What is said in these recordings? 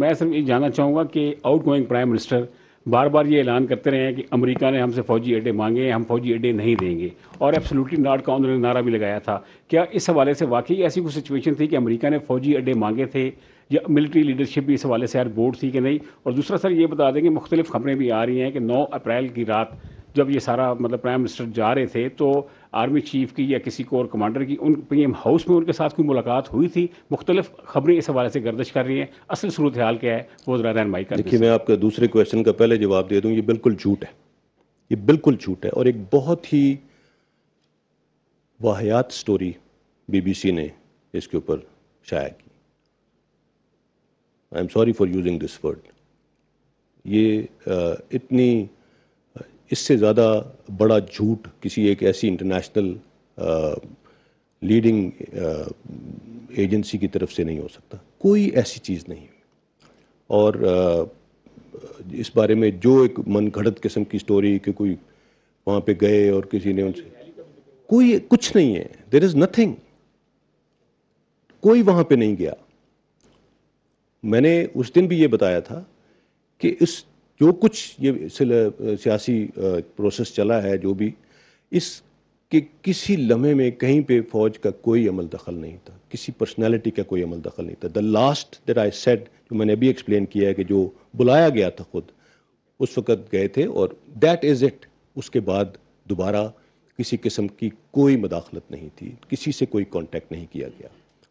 मैं सिर्फ़ ये जानना चाहूँगा कि आउट गोइंग प्राइम मिनिस्टर बार बार ये ऐलान करते रहे हैं कि अमेरिका ने हमसे फौजी अड्डे मांगे, हम फौजी अड्डे नहीं देंगे। और एब्सोल्युटली नॉट का उन्होंने नारा भी लगाया था? क्या इस हवाले से वाकई ऐसी कोई सिचुएशन थी कि अमेरिका ने फौजी अड्डे मांगे थे? या मिलिट्री लीडरशिप भी इस हवाले से यार बोर्ड थी कि नहीं? और दूसरा सर ये बता दें कि मुख्तलिफ़ खबरें भी आ रही हैं कि नौ अप्रैल की रात जब ये सारा मतलब प्राइम मिनिस्टर जा रहे थे तो आर्मी चीफ की या किसी कोर कमांडर की उन पी एम हाउस में उनके साथ कोई मुलाकात हुई थी? मुख्तलिफ़ खबरें इस हवाले से गर्दिश कर रही हैं। असल सूरत हाल क्या है, वो ज़रा रहनमाई कर देखिए, मैं आपका दूसरे क्वेश्चन का पहले जवाब दे दूँ, ये बिल्कुल झूठ है। ये बिल्कुल झूठ है। और एक बहुत ही वाहियात स्टोरी बीबीसी ने इसके ऊपर शाया की। I am sorry for using this word ये इतनी इससे ज़्यादा बड़ा झूठ किसी एक ऐसी इंटरनेशनल लीडिंग एजेंसी की तरफ़ से नहीं हो सकता। कोई ऐसी चीज़ नहीं और आ, इस बारे में जो एक मन घड़त किस्म की स्टोरी कि कोई वहाँ पे गए और किसी ने उनसे कोई कुछ नहीं है। देर इज़ नथिंग कोई वहाँ पे नहीं गया। मैंने उस दिन भी ये बताया था कि इस जो कुछ ये सियासी प्रोसेस चला है, जो भी इस कि किसी लम्हे में कहीं पे फौज का कोई अमल दखल नहीं था। किसी पर्सनालिटी का कोई अमल दखल नहीं था। The last that I said जो मैंने अभी एक्सप्लेन किया है कि जो बुलाया गया था खुद, उस वक़्त गए थे और दैट इज़ इट उसके बाद दोबारा किसी किस्म की कोई मदाखलत नहीं थी। किसी से कोई कांटेक्ट नहीं किया गया।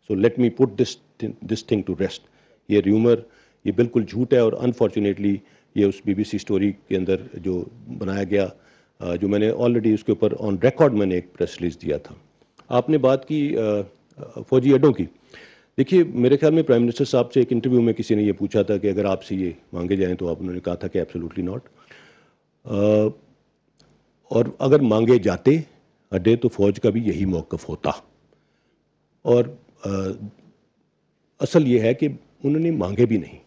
So let me put this this thing to rest ये र्यूमर ये बिल्कुल झूठ है और अनफॉर्चुनेटली ये उस बीबीसी स्टोरी के अंदर जो बनाया गया जो मैंने ऑलरेडी उसके ऊपर ऑन रिकॉर्ड मैंने एक प्रेस रिलीज़ दिया था। आपने बात की फौजी अड्डों की। देखिए मेरे ख्याल में प्राइम मिनिस्टर साहब से एक इंटरव्यू में किसी ने ये पूछा था कि अगर आपसे ये मांगे जाएँ तो आप उन्होंने कहा था कि एब्सोल्युटली नॉट और अगर मांगे जाते अड्डे तो फौज का भी यही मौकफ होता। और आ, असल ये है कि उन्होंने मांगे भी नहीं।